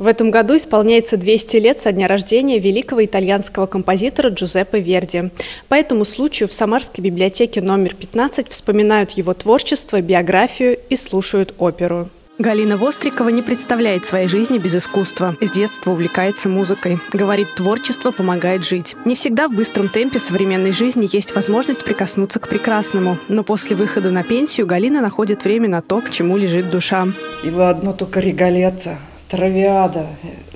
В этом году исполняется 200 лет со дня рождения великого итальянского композитора Джузеппе Верди. По этому случаю в Самарской библиотеке номер 15 вспоминают его творчество, биографию и слушают оперу. Галина Вострикова не представляет своей жизни без искусства. С детства увлекается музыкой. Говорит, творчество помогает жить. Не всегда в быстром темпе современной жизни есть возможность прикоснуться к прекрасному. Но после выхода на пенсию Галина находит время на то, к чему лежит душа. Его одно только регалета Травиада,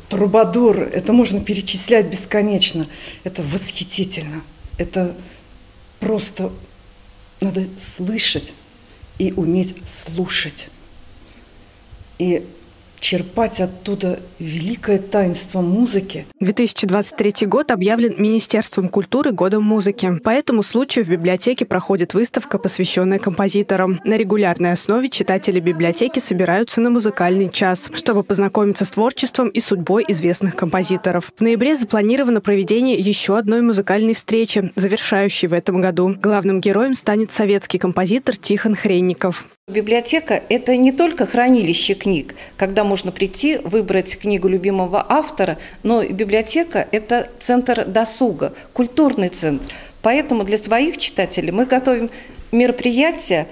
Трубадур, это можно перечислять бесконечно. Это восхитительно. Это просто надо слышать и уметь слушать. И черпать оттуда великое таинство музыки. 2023 год объявлен Министерством культуры годом музыки. По этому случаю в библиотеке проходит выставка, посвященная композиторам. На регулярной основе читатели библиотеки собираются на музыкальный час, чтобы познакомиться с творчеством и судьбой известных композиторов. В ноябре запланировано проведение еще одной музыкальной встречи, завершающей в этом году. Главным героем станет советский композитор Тихон Хренников. Библиотека – это не только хранилище книг, когда можно прийти, выбрать книгу любимого автора, но библиотека – это центр досуга, культурный центр. Поэтому для своих читателей мы готовим мероприятия,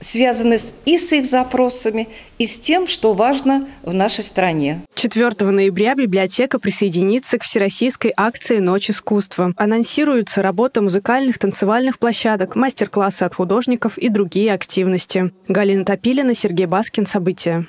связаны и с их запросами, и с тем, что важно в нашей стране. 4 ноября библиотека присоединится к всероссийской акции «Ночь искусства». Анонсируется работа музыкальных танцевальных площадок, мастер-классы от художников и другие активности. Галина Топилина, Сергей Баскин. События.